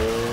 bro.